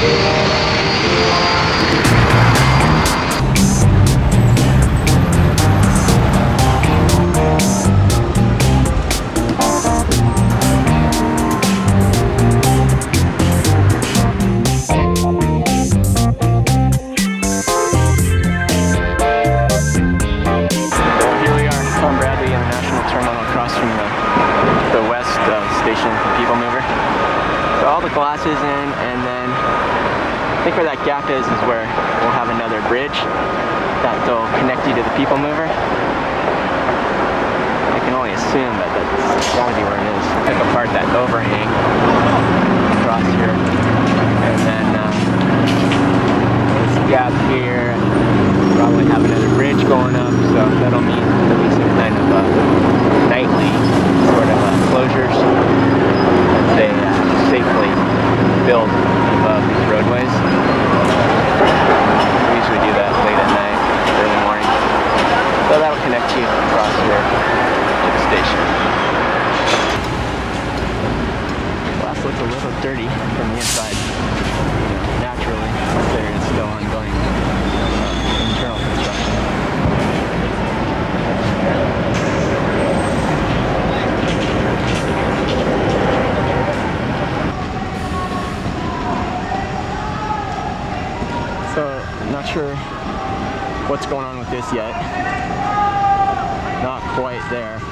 Here we are on Bradley International Terminal across from the, the west uh, station People Mover. So all the glass in and then I think where that gap is is where we'll have another bridge that will connect you to the People Mover. I can only assume that that's gotta be where it is. Took apart that overhang 15 on the crosswalk the station. Glass looks a little dirty from the inside, naturally, there is still ongoing uh, internal construction. So, not sure what's going on with this yet. Not quite there.